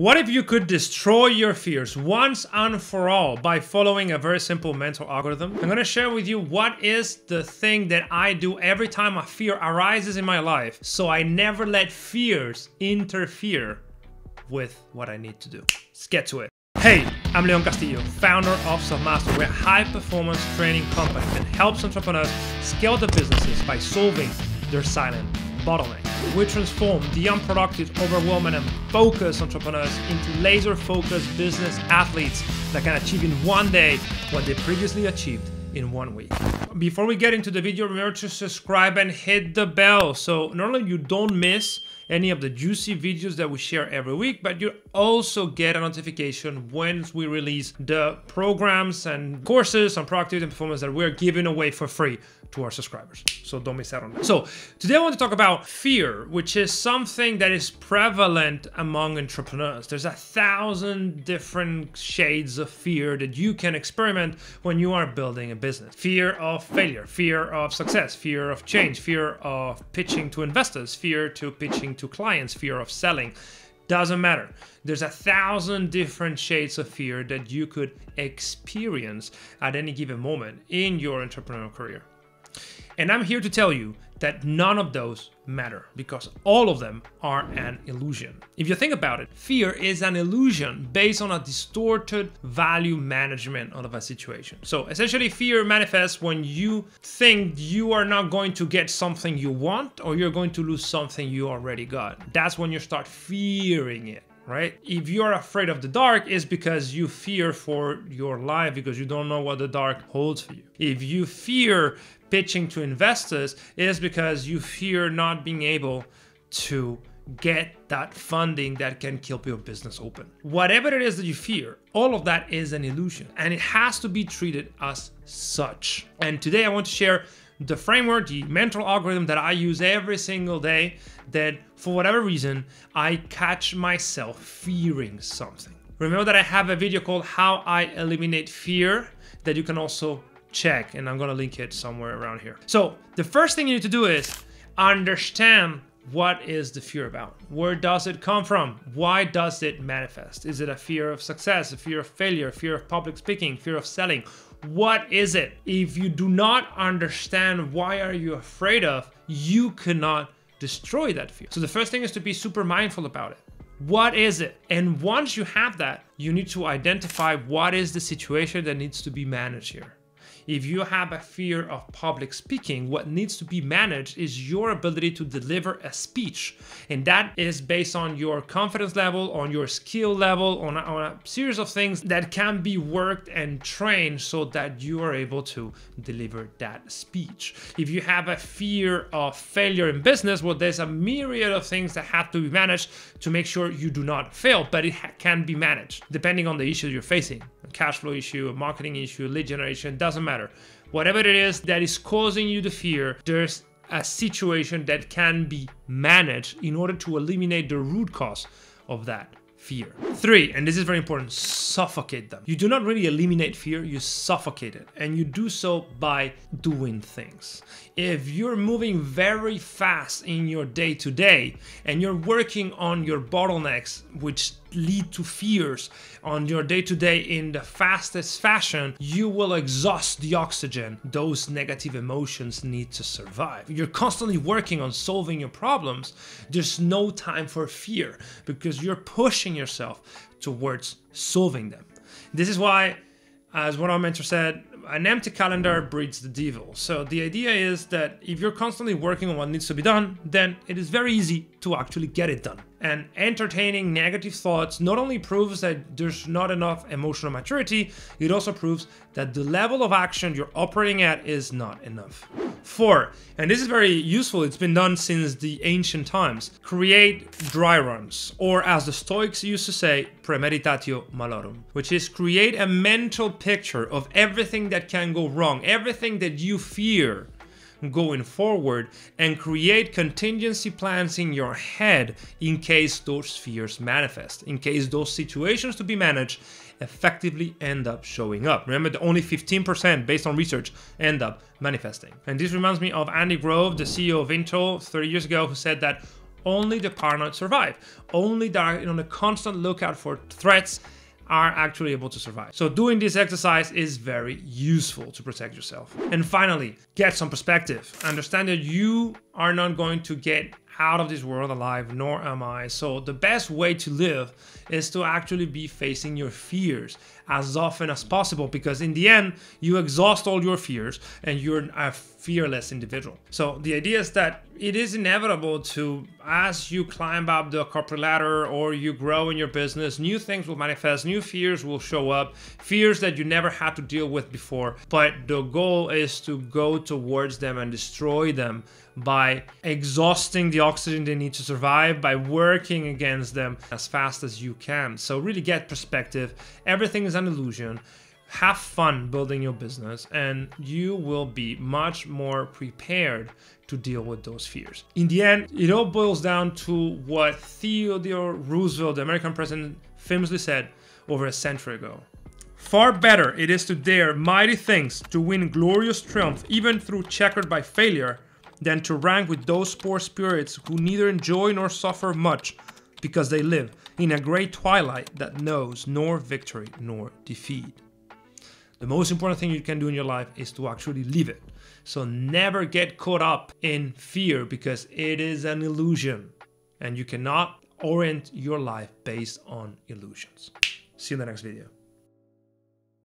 What if you could destroy your fears once and for all by following a very simple mental algorithm? I'm gonna share with you what is the thing that I do every time a fear arises in my life so I never let fears interfere with what I need to do. Let's get to it. Hey, I'm Leon Castillo, founder of Selfmastered. We're a high performance training company that helps entrepreneurs scale their businesses by solving their silent bottleneck. We transform the unproductive, overwhelming, and focused entrepreneurs into laser focused business athletes that can achieve in one day what they previously achieved in one week. Before we get into the video, remember to subscribe and hit the bell so not only you don't miss any of the juicy videos that we share every week, but you also get a notification once we release the programs and courses on productivity and performance that we're giving away for free to our subscribers. So don't miss out on that. So today I want to talk about fear, which is something that is prevalent among entrepreneurs. There's a thousand different shades of fear that you can experiment when you are building a business. Fear of failure, fear of success, fear of change, fear of pitching to investors, fear to pitching to clients, fear of selling. Doesn't matter. There's a thousand different shades of fear that you could experience at any given moment in your entrepreneurial career. And I'm here to tell you that none of those matter because all of them are an illusion. If you think about it, fear is an illusion based on a distorted value management of a situation. So essentially, fear manifests when you think you are not going to get something you want or you're going to lose something you already got. That's when you start fearing it right? If you're afraid of the dark, it's because you fear for your life because you don't know what the dark holds for you. If you fear pitching to investors, it's because you fear not being able to get that funding that can keep your business open. Whatever it is that you fear, all of that is an illusion and it has to be treated as such. And today I want to share the framework, the mental algorithm that I use every single day that for whatever reason, I catch myself fearing something. Remember that I have a video called How I Eliminate Fear that you can also check, and I'm gonna link it somewhere around here. So the first thing you need to do is understand what is the fear about? Where does it come from? Why does it manifest? Is it a fear of success, a fear of failure, fear of public speaking, fear of selling? What is it? If you do not understand why are you afraid of, you cannot destroy that fear. So the first thing is to be super mindful about it. What is it? And once you have that, you need to identify what is the situation that needs to be managed here. If you have a fear of public speaking, what needs to be managed is your ability to deliver a speech. And that is based on your confidence level, on your skill level, on a, on a series of things that can be worked and trained so that you are able to deliver that speech. If you have a fear of failure in business, well, there's a myriad of things that have to be managed to make sure you do not fail, but it can be managed depending on the issue you're facing A cash flow issue, a marketing issue, lead generation, doesn't matter. Whatever it is that is causing you the fear, there's a situation that can be managed in order to eliminate the root cause of that fear. Three, and this is very important, suffocate them. You do not really eliminate fear, you suffocate it. And you do so by doing things. If you're moving very fast in your day to day and you're working on your bottlenecks, which lead to fears on your day to day in the fastest fashion, you will exhaust the oxygen those negative emotions need to survive. You're constantly working on solving your problems. There's no time for fear because you're pushing yourself towards solving them. This is why, as one of our mentors said, an empty calendar breeds the devil. So the idea is that if you're constantly working on what needs to be done, then it is very easy to actually get it done. And entertaining negative thoughts not only proves that there's not enough emotional maturity, it also proves that the level of action you're operating at is not enough. Four, and this is very useful, it's been done since the ancient times, create dry runs, or as the Stoics used to say, premeditatio malorum, which is create a mental picture of everything that can go wrong, everything that you fear going forward and create contingency plans in your head in case those fears manifest, in case those situations to be managed effectively end up showing up. Remember, that only 15% based on research end up manifesting. And this reminds me of Andy Grove, the CEO of Intel 30 years ago, who said that Only the paranoid survive. Only the on a constant lookout for threats are actually able to survive. So doing this exercise is very useful to protect yourself. And finally, get some perspective. Understand that you are not going to get out of this world alive, nor am I. So the best way to live is to actually be facing your fears as often as possible because in the end, you exhaust all your fears and you're fearless individual. So the idea is that it is inevitable to, as you climb up the corporate ladder or you grow in your business, new things will manifest, new fears will show up, fears that you never had to deal with before. But the goal is to go towards them and destroy them by exhausting the oxygen they need to survive, by working against them as fast as you can. So really get perspective. Everything is an illusion. Have fun building your business and you will be much more prepared to deal with those fears. In the end, it all boils down to what Theodore Roosevelt, the American president, famously said over a century ago. Far better it is to dare mighty things, to win glorious triumph, even through checkered by failure, than to rank with those poor spirits who neither enjoy nor suffer much, because they live in a great twilight that knows nor victory nor defeat. The most important thing you can do in your life is to actually live it. So never get caught up in fear because it is an illusion and you cannot orient your life based on illusions. See you in the next video.